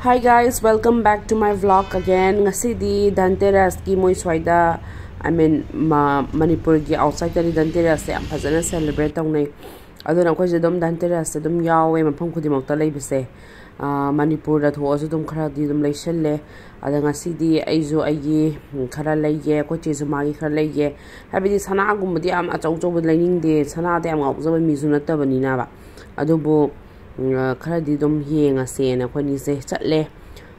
Hi guys, welcome back to my vlog again. Ngasi di Danteras ki Kimoy Swaida. I mean ma Manipur gi outside tari Danteras eh, se am phajana celebrate tong nei. Adu na ko je dom Danteras se dom yawe eh, ma phang khudi mok ta lei bise. Ah, Manipur da tho azu dom khara di dom lei Ado ngasi di aizu ayi khara lei ko che zu ma gi khara. Habi di sana gum di am achau chau bud lei ning sana de am ngau zo mi zu na ta na ba. ado bo ꯈꯔꯗꯤ ꯑꯗꯨꯝ ꯌꯦꯡꯉꯁꯦꯅ ꯑꯩꯈꯣꯏꯅꯤꯁꯦ ꯆꯠꯂꯦ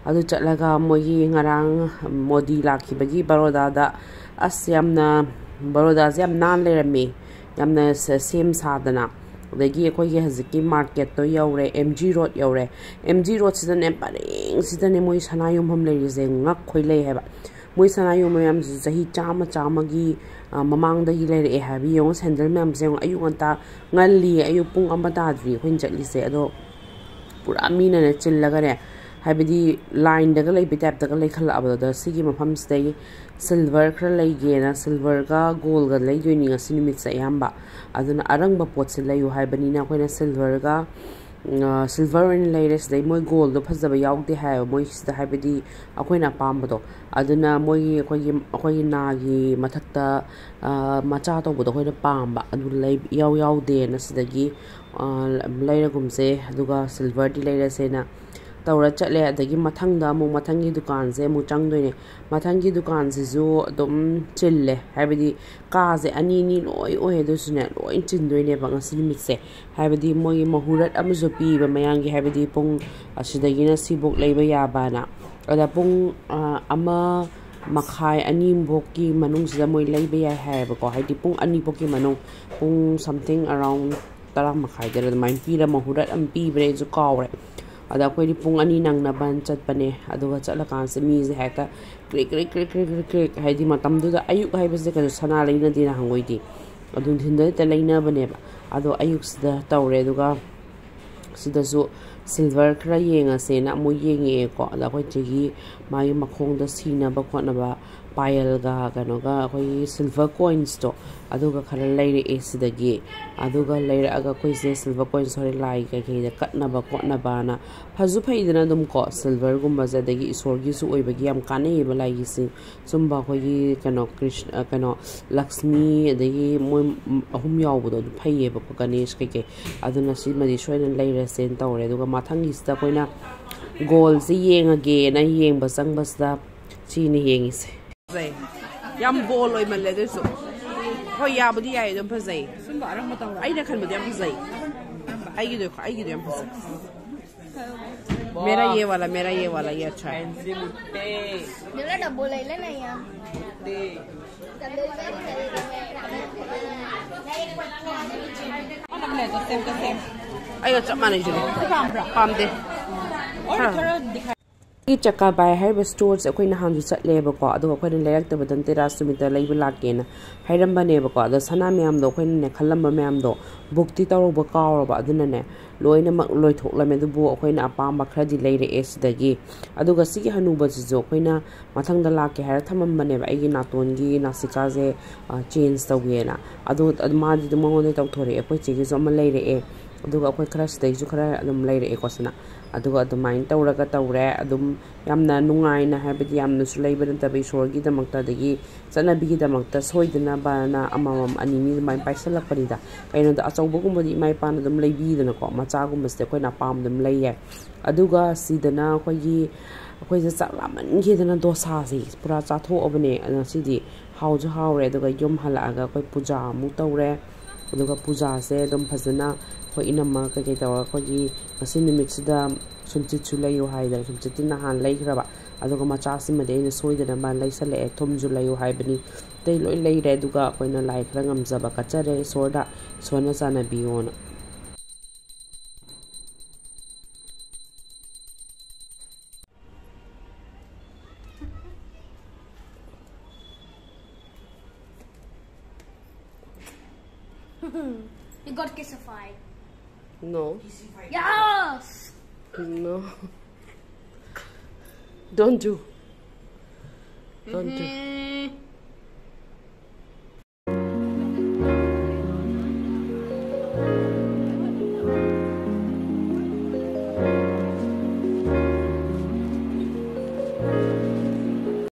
ꯑꯗꯨ ꯆꯠꯂꯒ ꯃꯣꯏꯒꯤ ꯉꯔꯥꯡ ꯃꯣꯗꯤ ꯂꯥꯛꯈꯤꯕꯒꯤ ꯕꯔꯣꯗꯥꯗ ꯑꯁ ꯌꯥꯝꯅ ꯕꯔꯣꯗꯥꯁꯦ ꯌꯥꯝ ꯅꯥꯟ ꯂꯩꯔꯝꯃꯦ ꯌꯥꯝꯅ ꯁꯦꯝ ꯁꯥꯗꯅ ꯑꯗꯒꯤ ꯑꯩꯈꯣꯏꯒꯤ ꯍꯧꯖꯤꯛꯀꯤ ꯃꯥꯔꯀꯦꯠꯇꯣ ꯌꯧꯔꯦ ꯑꯦꯝ ꯖꯤ ꯔꯣꯗ ꯌꯧꯔꯦ ꯑꯦꯝ ꯖꯤ ꯔꯣꯗꯁꯤꯗꯅꯦ ꯄꯔꯦꯡꯁꯤꯗꯅꯦ ꯃꯣꯏ ꯁꯅꯥ ꯌꯣꯟꯐꯝ ꯂꯩꯔꯤꯁꯦ ꯉꯛꯈꯣꯏ ꯂꯩ ꯍꯥꯏꯕ ꯃꯣꯏ ꯁꯅꯥ ꯌꯣꯟꯕ ꯃꯌꯥꯝꯁꯤꯁꯨ ꯆꯍꯤ ꯆꯥꯝꯃ ꯆꯥꯝꯃꯒꯤ ꯃꯃꯥꯡꯗꯒꯤ ꯂꯩꯔꯛꯑꯦ ꯍꯥꯏꯕ ꯌꯦꯡꯉꯣ ꯁꯦꯟꯗꯜ ꯃꯌꯥꯝꯁꯦ ꯌꯦꯡꯉꯣ ꯑꯌꯨꯛ ꯉꯟꯇꯥ ꯉꯜꯂꯤ ꯑꯌꯨꯛ ꯄꯨꯡ ꯑꯃ ꯇꯥꯗ꯭ꯔꯤ ꯑꯩꯈꯣꯏꯅ ꯆꯠꯂꯤꯁꯦ ꯑꯗꯣ ꯄꯨꯔꯥ ꯃꯤꯅꯅꯦ ꯆꯤꯜꯂꯒꯅꯦ ꯍꯥꯏꯕꯗꯤ ꯂꯥꯏꯟꯗꯒ ꯂꯩꯕ ꯇꯥꯏꯞꯇꯒ ꯂꯩꯈꯠꯂꯛꯑꯕꯗ ꯁꯤꯒꯤ ꯃꯐꯝꯁꯤꯗꯒꯤ ꯁꯤꯜꯚꯔ ꯈꯔ ꯂꯩꯒꯦꯅ ꯁꯤꯜꯚꯔꯒ ꯒꯣꯜꯒ ꯂꯩꯗꯣꯏꯅꯤ ꯉꯁꯤ ꯅꯨꯃꯤꯠꯁꯦ ꯑꯌꯥꯝꯕ ꯑꯗꯨꯅ ꯑꯔꯪꯕ ꯄꯣꯠꯁꯦ ꯂꯩꯌꯨ ꯍꯥꯏꯕꯅꯤꯅ ꯑꯩꯈꯣꯏꯅ ꯁꯤꯜꯚꯔꯒ ꯁꯤꯜꯚꯔ ꯑꯣꯏꯅ ꯂꯩꯔꯦ ꯁꯤꯗꯩ ꯃꯣꯏ ꯒꯣꯜꯗꯣ ꯐꯖꯕ ꯌꯥꯎꯗꯦ ꯍꯥꯏꯌꯦꯕ ꯃꯣꯏꯁꯤꯗ ꯍꯥꯏꯕꯗꯤ ꯑꯩꯈꯣꯏꯅ ꯑꯄꯥꯝꯕꯗꯣ ꯑꯗꯨꯅ ꯃꯣꯏꯒꯤ ꯑꯩꯈꯣꯏꯒꯤ ꯑꯩꯈꯣꯏꯒꯤ ꯅꯥꯒꯤ ꯃꯊꯛꯇ ꯃꯆꯥ ꯇꯧꯕꯗꯣ ꯑꯩꯈꯣꯏꯅ ꯄꯥꯝꯕ ꯑꯗꯨ ꯂꯩ ꯏꯌꯥꯎ ꯌꯥꯎꯗꯦꯅ ꯁꯤꯗꯒꯤ ꯂꯩꯔꯒꯨꯝꯁꯦ ꯑꯗꯨꯒ ꯁꯤꯜꯚꯔꯗꯤ ꯂꯩꯔꯁꯦꯅ ꯇꯧꯔ ꯆꯠꯂꯦ ꯑꯗꯒꯤ ꯃꯊꯪꯗ ꯑꯃꯨꯛ ꯃꯊꯪꯒꯤ ꯗꯨꯀꯥꯟꯁꯦ ꯑꯃꯨꯛ ꯆꯪꯗꯣꯏꯅꯦ ꯃꯊꯪꯒꯤ ꯗꯨꯀꯥꯟꯁꯤꯁꯨ ꯑꯗꯨꯝ ꯆꯤꯜꯂꯦ ꯍꯥꯏꯕꯗꯤ ꯀꯥꯁꯦ ꯑꯅꯤ ꯑꯅꯤ ꯂꯣꯏ ꯑꯣꯏ ꯑꯗꯨꯁꯨꯅꯦ ꯂꯣꯏ ꯆꯤꯟꯗꯣꯏꯅꯦꯕ ꯉꯁꯤ ꯅꯨꯃꯤꯠꯁꯦ ꯍꯥꯏꯕꯗꯤ ꯃꯣꯏꯒꯤ ꯃꯍꯨꯔꯠ ꯑꯃꯁꯨ ꯄꯤꯕ ꯃꯌꯥꯝꯒꯤ ꯍꯥꯏꯕꯗꯤ ꯄꯨꯡ ꯑꯁꯤꯗꯒꯤꯅ ꯁꯤꯐꯧ ꯂꯩꯕ ꯌꯥꯕꯅ ꯑꯗ ꯄꯨꯡ ꯑꯃ ꯃꯈꯥꯏ ꯑꯅꯤꯐꯥꯎꯀꯤ ꯃꯅꯨꯡꯁꯤꯗ ꯃꯣꯏ ꯂꯩꯕ ꯌꯥꯏ ꯍꯥꯏꯌꯦꯕꯀꯣ ꯍꯥꯏꯗꯤ ꯄꯨꯡ ꯑꯅꯤꯐꯥꯎꯀꯤ ꯃꯅꯨꯡ ꯄꯨꯡ ꯁꯝꯊꯤꯡ ꯑꯔꯥꯎꯟ ꯇꯔꯥ ꯃꯈꯥꯏꯗꯔ ꯑꯗꯨꯃꯥꯏꯅ ꯄꯤꯔ ꯃꯍꯨꯔꯠ ꯑꯃ ꯄꯤꯕꯅꯦ ꯑꯩꯁꯨ ꯀꯥꯎꯔꯦ ada ko ri pung ani nang na ban chat pane adu ga chala kan se mi ze haka krik krik krik krik krik hai di matam du da ayuk hai bas de ka sana leina di na hangoi di. Adu thin da ta leina bane ba adu ayuk sida tawre du ga sida so silver khra yenga se na mo yengi e ko. Ada ko chegi mai makhong da sina ba khona ba. ꯄꯥꯌꯜꯒ ꯀꯩꯅꯣꯒ ꯑꯩꯈꯣꯏꯒꯤ silver ꯀꯣꯏꯟꯁꯇꯣ ꯑꯗꯨꯒ ꯈꯔ ꯂꯩꯔꯛꯑꯦ ꯁꯤꯗꯒꯤ ꯑꯗꯨꯒ ꯂꯩꯔꯛꯑꯒ ꯑꯩꯈꯣꯏꯁꯦ silver coins ꯍꯣꯔꯦꯟ ꯂꯥꯏ ꯀꯩꯀꯩꯗ ꯀꯠꯅꯕ ꯈꯣꯠꯅꯕꯅ ꯐꯁꯨ ꯐꯩꯗꯅ ꯑꯗꯨꯝ ꯀꯣ ꯁꯤꯜꯚꯔꯒꯨꯝꯕꯁꯦ ꯑꯗꯒꯤ ꯏꯁꯣꯔꯒꯤꯁꯨ ꯑꯣꯏꯕꯒꯤ ꯌꯥꯝ ꯀꯥꯟꯅꯩꯌꯦꯕ ꯂꯥꯏꯒꯤꯁꯤ ꯁꯨꯝꯕ ꯑꯩꯈꯣꯏꯒꯤ ꯀꯩꯅꯣ ꯀ꯭ꯔꯤꯁ ꯀꯩꯅꯣ ꯂꯛꯁꯃꯤ ꯑꯗꯒꯤ ꯃꯣꯏ ꯑꯍꯨꯝ ꯌꯥꯎꯕꯗꯣ ꯑꯗꯨ ꯐꯩꯌꯦꯕꯀꯣ ꯒꯅꯦꯁ ꯀꯩꯀꯩ ꯑꯗꯨꯅ ꯁꯤꯃꯗꯤ ꯁꯣꯏꯗꯅ ꯂꯩꯔꯁꯦꯅ ꯇꯧꯔꯦ ꯑꯗꯨꯒ ꯃꯊꯪꯒꯤꯁꯤꯗ ꯑꯩꯈꯣꯏꯅ ꯒꯣꯜꯁꯦ ꯌꯦꯡꯉꯒꯦꯅ ꯌꯦꯡꯕ ꯆꯪꯕꯁꯤꯗ ꯁꯤꯅ ꯌꯦꯡꯉꯤꯁꯦ જય ꯌꯥꯝ ꯕꯣꯜ ꯑꯣꯏ ꯃꯜꯂꯦ ꯑꯗꯨꯁꯨ ꯍꯣꯏ ꯌꯥꯕꯨꯗꯤ ꯌꯥꯏ ꯑꯗꯨꯝ ꯐꯖꯩ ꯑꯩꯅ ꯈꯟꯕꯗꯤ ꯌꯥꯝ ꯐꯖꯩ ꯑꯩꯒꯤꯗꯣ ꯑꯩꯒꯤꯗꯣ ꯌꯥꯝ ꯐꯖꯩ मेरा ये वाला मेरा ये वाला ये अच्छा है अयो चप माने जुले पाम दे ꯆꯞ ꯃꯥꯟꯅꯩꯁꯤꯗꯤ ꯄꯥꯝꯗꯦ ꯆꯛꯀꯥ ꯕꯥꯏ ꯍꯥꯏꯔꯤꯕ ꯁ꯭ꯇꯣꯔꯁꯦ ꯑꯩꯈꯣꯏ ꯅꯍꯥꯟꯁꯨ ꯆꯠꯂꯦꯕꯀꯣ ꯑꯗꯨꯒ ꯑꯩꯈꯣꯏꯅ ꯂꯩꯔꯛꯇꯕ ꯙꯟꯇꯦꯔꯥꯁ ꯅꯨꯃꯤꯠꯇ ꯂꯩꯕ ꯂꯥꯛꯀꯦꯅ ꯍꯥꯏꯔꯝꯕꯅꯦꯕꯀꯣ ꯑꯗꯣ ꯁꯅꯥ ꯃꯌꯥꯝꯗꯣ ꯑꯩꯈꯣꯏꯅꯅꯦ ꯈꯜꯂꯝꯕ ꯃꯌꯥꯝꯗꯣ ꯕꯨꯛꯇꯤ ꯇꯧꯔꯨꯕ ꯀꯥꯎꯔꯕ ꯑꯗꯨꯅꯅꯦ ꯂꯣꯏꯅꯃꯛ ꯂꯣꯏꯊꯣꯛꯂꯝꯃꯦ ꯑꯗꯨꯕꯨ ꯑꯩꯈꯣꯏꯅ ꯑꯄꯥꯝꯕ ꯈꯔꯗꯤ ꯂꯩꯔꯛꯑꯦ ꯁꯤꯗꯒꯤ ꯑꯗꯨꯒ ꯁꯤꯒꯤ ꯍꯅꯨꯕꯁꯤꯁꯨ ꯑꯩꯈꯣꯏꯅ ꯃꯊꯪꯗ ꯂꯥꯛꯀꯦ ꯍꯥꯏꯔ ꯊꯝꯃꯝꯕꯅꯦꯕ ꯑꯩꯒꯤ ꯅꯥꯇꯣꯟꯒꯤ ꯅꯥꯁꯤꯀꯥꯁꯦ ꯆꯦꯟꯖ ꯇꯧꯒꯦꯅ ꯑꯗꯨ ꯃꯥꯗꯤ ꯑꯗꯨꯝ ꯃꯉꯣꯟꯗ ꯇꯧꯊꯣꯔꯛꯑꯦ ꯑꯩꯈꯣꯏ ꯆꯦꯒꯤꯁꯨ ꯑꯃ ꯂꯩꯔꯛꯑꯦ ꯑꯗꯨꯒ ꯑꯩꯈꯣꯏ ꯈꯔ ꯁꯤꯗꯩꯁꯨ ꯈꯔ ꯑꯗꯨꯝ ꯂꯩꯔꯛꯑꯦꯀꯣ ꯁꯤꯅ ꯑꯗꯨꯒ ꯑꯗꯨꯃꯥꯏꯅ ꯇꯧꯔꯒ ꯇꯧꯔꯦ ꯑꯗꯨꯝ ꯌꯥꯝꯅ ꯅꯨꯡꯉꯥꯏꯅ ꯍꯥꯏꯕꯗꯤ ꯌꯥꯝꯅꯁꯨ ꯂꯩꯕ ꯅꯠꯇꯕ ꯏꯁꯣꯔꯒꯤꯗꯃꯛꯇ ꯑꯗꯒꯤ ꯆꯠꯅꯕꯤꯒꯤꯗꯃꯛꯇ ꯁꯣꯏꯗꯅꯕꯅ ꯑꯃꯃꯝ ꯑꯅꯤꯅꯤ ꯑꯗꯨꯃꯥꯏꯅ ꯄꯥꯏꯁꯜꯂꯛꯄꯅꯤꯗ ꯀꯩꯅꯣꯗ ꯑꯆꯧꯕꯒꯨꯝꯕꯗꯤ ꯏꯃꯥ ꯏꯄꯥꯅ ꯑꯗꯨꯝ ꯂꯩꯕꯤꯗꯅꯀꯣ ꯃꯆꯥꯒꯨꯝꯕꯁꯤꯗꯤ ꯑꯩꯈꯣꯏꯅ ꯑꯄꯥꯝꯕ ꯑꯗꯨꯝ ꯂꯩ ꯌꯥꯏ ꯑꯗꯨꯒ ꯁꯤꯗꯅ ꯑꯩꯈꯣꯏꯒꯤ ꯑꯩꯈꯣꯏꯁꯦ ꯆꯥꯛ ꯂꯥꯃꯟꯈꯤꯗꯅ ꯗꯣꯁꯥꯁꯦ ꯄꯨꯔꯥ ꯆꯥꯊꯣꯛꯑꯕꯅꯦ ꯉꯁꯤꯗꯤ ꯍꯥꯎꯁꯨ ꯍꯥꯎꯔꯦ ꯑꯗꯨꯒ ꯌꯨꯝ ꯍꯜꯂꯛꯑꯒ ꯑꯩꯈꯣꯏ ꯄꯨꯖꯥ ꯑꯃꯨꯛ ꯇꯧꯔꯦ ꯑꯗꯨꯒ ꯄꯨꯖꯥꯁꯦ ꯑꯗꯨꯝ ꯐꯖꯅ ꯑꯩꯈꯣꯏ ꯏꯅꯝꯃ ꯀꯩꯀꯩ ꯇꯧꯔꯒ ꯑꯩꯈꯣꯏꯒꯤ ꯉꯁꯤ ꯅꯨꯃꯤꯠꯁꯤꯗ ꯁꯨꯝꯆꯤꯠꯁꯨ ꯂꯩꯌꯨ ꯍꯥꯏꯗꯅ ꯁꯨꯝꯆꯤꯠꯇꯤ ꯅꯍꯥꯟ ꯂꯩꯈ꯭ꯔꯕ ꯑꯗꯨꯒ ꯃꯆꯥꯁꯤꯃꯗꯤ ꯑꯩꯅ ꯁꯣꯏꯗꯅꯕ ꯂꯩꯁꯜꯂꯛꯑꯦ ꯊꯨꯝꯁꯨ ꯂꯩꯌꯨ ꯍꯥꯏꯕꯅꯤ ꯑꯇꯩ ꯂꯣꯏ ꯂꯩꯔꯦ ꯑꯗꯨꯒ ꯑꯩꯈꯣꯏꯅ ꯂꯥꯏ ꯈꯔ ꯉꯝꯖꯕ ꯀꯠꯆꯔꯦ ꯏꯁꯣꯔꯗ ꯏꯁꯣꯔꯅ ꯆꯥꯟꯅꯕꯤꯌꯣꯅ You got kissified. No. Yes! No. Don't do. Don't do. Mm.